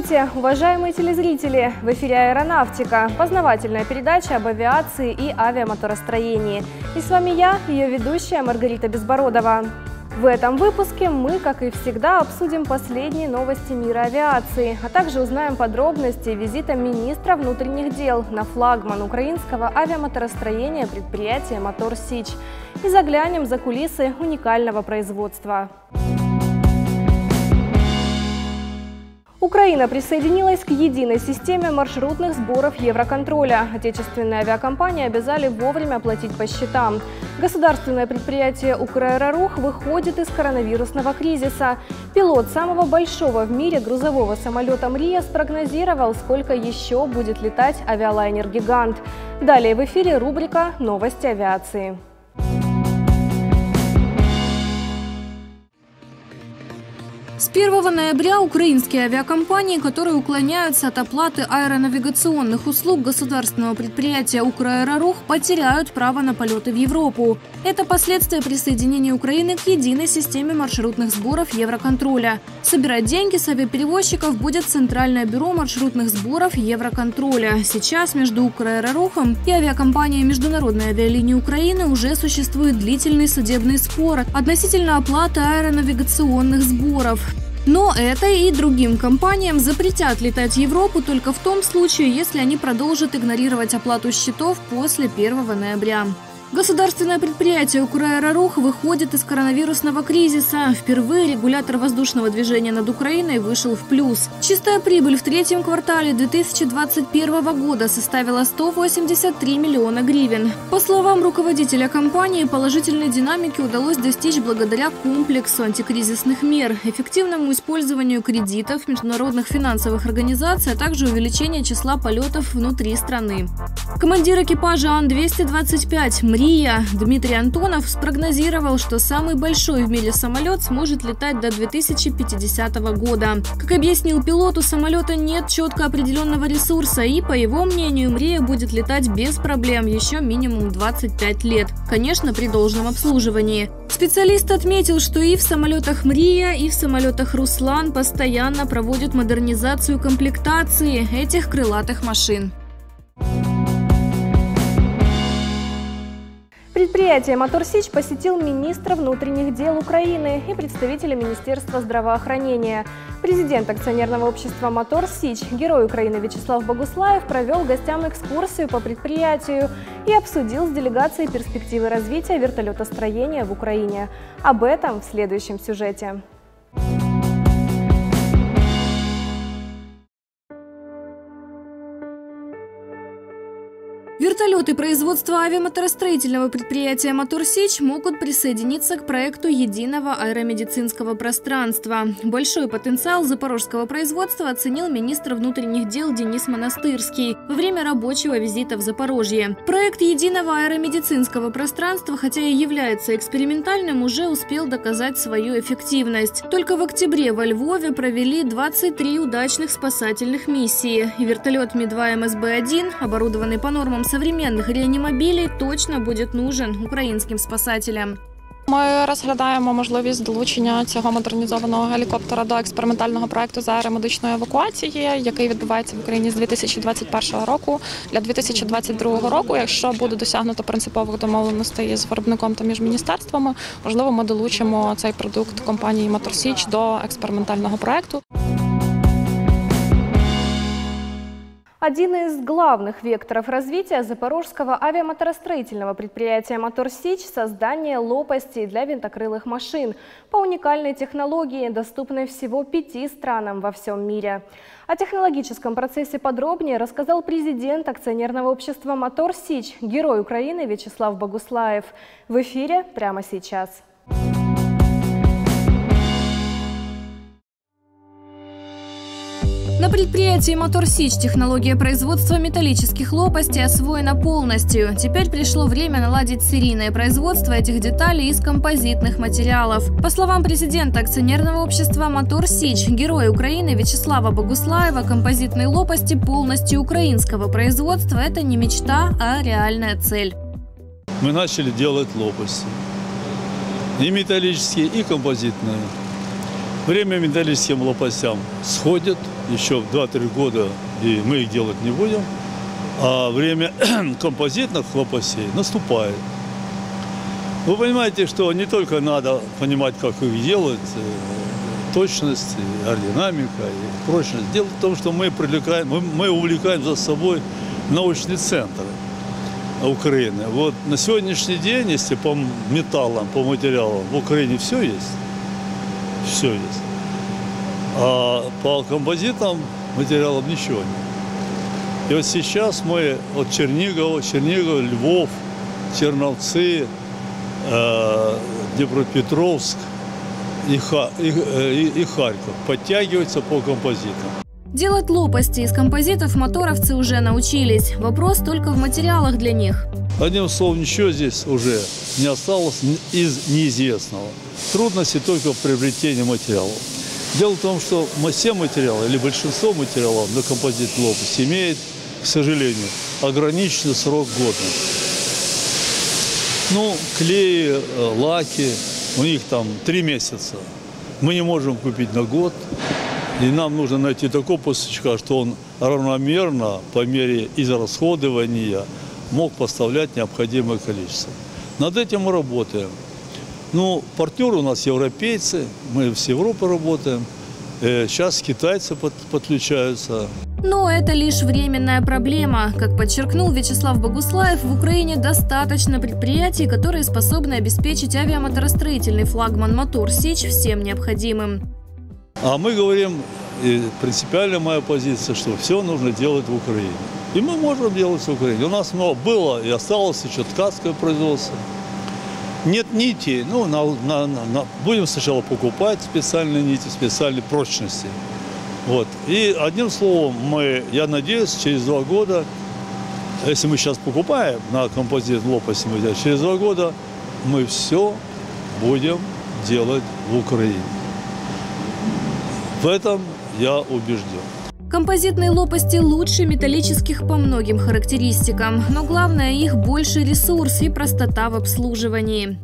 Здравствуйте, уважаемые телезрители! В эфире «Аэронавтика» – познавательная передача об авиации и авиамоторостроении. И с вами я, ее ведущая Маргарита Безбородова. В этом выпуске мы, как и всегда, обсудим последние новости мира авиации, а также узнаем подробности визита министра внутренних дел на флагман украинского авиамоторостроения предприятия «Мотор Сич» и заглянем за кулисы уникального производства. Украина присоединилась к единой системе маршрутных сборов Евроконтроля. Отечественные авиакомпании обязали вовремя платить по счетам. Государственное предприятие «Украэрорух» выходит из коронавирусного кризиса. Пилот самого большого в мире грузового самолета «Мрия» спрогнозировал, сколько еще будет летать авиалайнер-гигант. Далее в эфире рубрика «Новости авиации». С 1 ноября украинские авиакомпании, которые уклоняются от оплаты аэронавигационных услуг государственного предприятия «Украэрорух», потеряют право на полеты в Европу. Это последствия присоединения Украины к единой системе маршрутных сборов Евроконтроля. Собирать деньги с авиаперевозчиков будет Центральное бюро маршрутных сборов Евроконтроля. Сейчас между «Украэрорухом» и авиакомпанией Международной авиалинии Украины уже существует длительный судебный спор относительно оплаты аэронавигационных сборов. Но это и другим компаниям запретят летать в Европу только в том случае, если они продолжат игнорировать оплату счетов после 1 ноября. Государственное предприятие «Украэрорух» выходит из коронавирусного кризиса. Впервые регулятор воздушного движения над Украиной вышел в плюс. Чистая прибыль в третьем квартале 2021 года составила 183 миллиона гривен. По словам руководителя компании, положительной динамики удалось достичь благодаря комплексу антикризисных мер, эффективному использованию кредитов международных финансовых организаций, а также увеличению числа полетов внутри страны. Командир экипажа Ан-225 Мрия Дмитрий Антонов спрогнозировал, что самый большой в мире самолет сможет летать до 2050 года. Как объяснил пилот, у самолета нет четко определенного ресурса, и, по его мнению, Мрия будет летать без проблем еще минимум 25 лет. Конечно, при должном обслуживании. Специалист отметил, что и в самолетах «Мрия», и в самолетах «Руслан» постоянно проводят модернизацию комплектации этих крылатых машин. Предприятие «Мотор Сич» посетил министра внутренних дел Украины и представителя Министерства здравоохранения. Президент акционерного общества «Мотор Сич», герой Украины Вячеслав Богуслаев провел гостям экскурсию по предприятию и обсудил с делегацией перспективы развития вертолетостроения в Украине. Об этом в следующем сюжете. Вертолеты производства авиамоторостроительного предприятия «Мотор Сич» могут присоединиться к проекту единого аэромедицинского пространства. Большой потенциал запорожского производства оценил министр внутренних дел Денис Монастырский во время рабочего визита в Запорожье. Проект единого аэромедицинского пространства, хотя и является экспериментальным, уже успел доказать свою эффективность. Только в октябре во Львове провели 23 удачных спасательных миссии. вертолет Ми-2 МСБ-1, оборудованный по нормам современних реанімобілей точно буде нужен українським спасателям. Ми розглядаємо можливість долучення цього модернізованого гелікоптера до експериментального проекту з аеромедичної евакуації, який відбувається в Україні з 2021 року для 2022 року. Якщо буде досягнуто принципових домовленостей з виробником та між міністерствами, можливо, ми долучимо цей продукт компанії Моторсіч до експериментального проекту. Один из главных векторов развития запорожского авиамоторостроительного предприятия «Мотор Сич» – создание лопастей для винтокрылых машин по уникальной технологии, доступной всего пяти странам во всем мире. О технологическом процессе подробнее рассказал президент акционерного общества «Мотор Сич», герой Украины Вячеслав Богуслаев. В эфире прямо сейчас. На предприятии «Мотор Сич» технология производства металлических лопастей освоена полностью. Теперь пришло время наладить серийное производство этих деталей из композитных материалов. По словам президента акционерного общества «Мотор Сич», героя Украины Вячеслава Богуслаева, композитные лопасти полностью украинского производства – это не мечта, а реальная цель. Мы начали делать лопасти. И металлические, и композитные. Время металлическим лопастям сходит еще в 2-3 года, и мы их делать не будем. А время композитных лопастей наступает. Вы понимаете, что не только надо понимать, как их делать, э, точность, аэродинамика и прочность. Дело в том, что мы привлекаем, мы увлекаем за собой научные центры Украины. Вот на сегодняшний день, если по металлам, по материалам в Украине все есть, все есть. А по композитам материалам ничего нет. И вот сейчас мы от Чернигова, Чернигов, Львов, Черновцы, э, Днепропетровск и, Ха, и, э, и, и Харьков подтягиваются по композитам. Делать лопасти из композитов моторовцы уже научились. Вопрос только в материалах для них. Одним словом, ничего здесь уже не осталось из неизвестного. Трудности только в приобретении материалов. Дело в том, что все материалы или большинство материалов на композит лопасти имеет, к сожалению, ограниченный срок годности. Ну, клеи, э, лаки, у них там три месяца. Мы не можем купить на год. И нам нужно найти такого поставщика, что он равномерно по мере израсходования мог поставлять необходимое количество. Над этим мы работаем. Ну, партнеры у нас европейцы, мы с Европой работаем. Э, сейчас китайцы подключаются. Но это лишь временная проблема. Как подчеркнул Вячеслав Богуслаев, в Украине достаточно предприятий, которые способны обеспечить авиамоторостроительный флагман «Мотор Сич» всем необходимым. А мы говорим, и принципиальная моя позиция, что все нужно делать в Украине. И мы можем делать в Украине. У нас много было и осталось еще ткацкое производство. Нет нити, ну, на, на, на, будем сначала покупать специальные нити, специальной прочности. Вот. И одним словом, мы, я надеюсь, через два года, если мы сейчас покупаем на композит лопасти, через два года мы все будем делать в Украине. В этом я убежден. Композитные лопасти лучше металлических по многим характеристикам, но главное их больше ресурс и простота в обслуживании.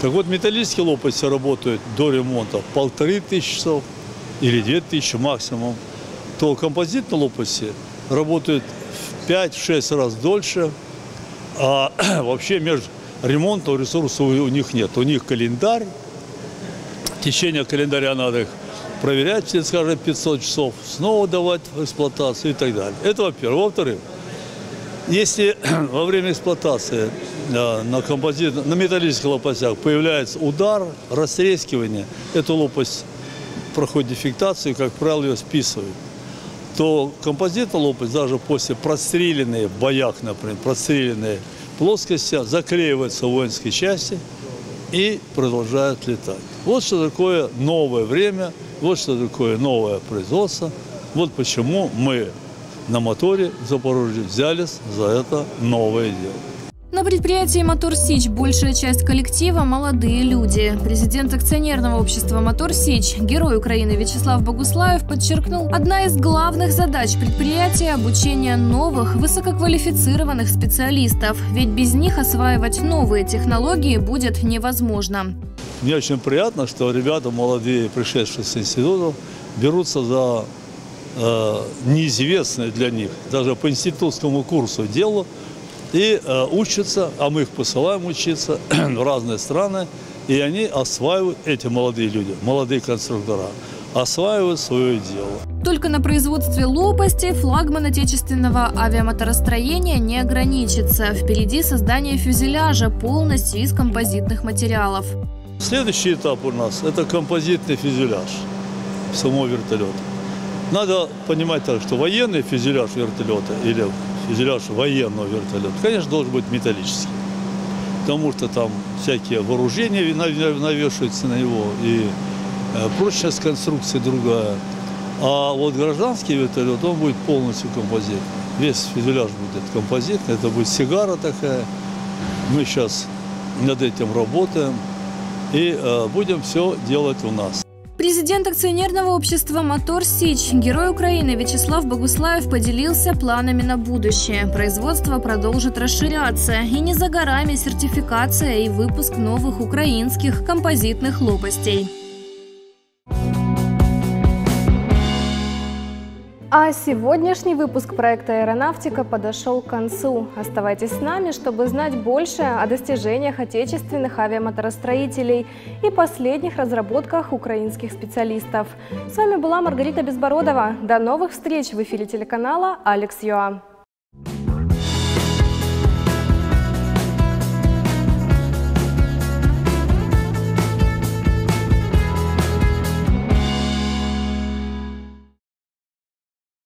Так вот, металлические лопасти работают до ремонта полторы тысячи часов или две тысячи максимум, то композитные лопасти работают в 5-6 раз дольше, а вообще между ремонтом ресурсов у них нет. У них календарь, течение календаря надо их проверять через, скажем, 500 часов, снова давать в эксплуатацию и так далее. Это во-первых. Во-вторых, если во время эксплуатации э, на, композит, на металлических лопастях появляется удар, растрескивание, эту лопасть проходит дефектацию, как правило, ее списывают, то композитная лопасть даже после простреленной в боях, например, простреленной плоскости заклеивается в воинской части и продолжает летать. Вот что такое новое время – вот что такое новое производство. Вот почему мы на моторе в Запорожье взялись за это новое дело. Предприятии «Мотор Сич» большая часть коллектива – молодые люди. Президент акционерного общества «Мотор Сич», герой Украины Вячеслав Богуслаев подчеркнул, одна из главных задач предприятия – обучение новых, высококвалифицированных специалистов. Ведь без них осваивать новые технологии будет невозможно. Мне очень приятно, что ребята молодые, пришедшие с института, берутся за э, неизвестное для них, даже по институтскому курсу дело, и э, учатся, а мы их посылаем учиться в разные страны, и они осваивают, эти молодые люди, молодые конструктора, осваивают свое дело. Только на производстве лопасти флагман отечественного авиамоторостроения не ограничится. Впереди создание фюзеляжа полностью из композитных материалов. Следующий этап у нас – это композитный фюзеляж самого вертолета. Надо понимать так, что военный фюзеляж вертолета или фюзеляж военного вертолета, конечно, должен быть металлический. Потому что там всякие вооружения навешиваются на него, и э, прочность конструкции другая. А вот гражданский вертолет, он будет полностью композитный. Весь фюзеляж будет композитный, это будет сигара такая. Мы сейчас над этим работаем и э, будем все делать у нас. Президент акционерного общества «Мотор Сич», герой Украины Вячеслав Богуслаев поделился планами на будущее. Производство продолжит расширяться, и не за горами сертификация и выпуск новых украинских композитных лопастей. А сегодняшний выпуск проекта «Аэронавтика» подошел к концу. Оставайтесь с нами, чтобы знать больше о достижениях отечественных авиамоторостроителей и последних разработках украинских специалистов. С вами была Маргарита Безбородова. До новых встреч в эфире телеканала «Алекс Юа».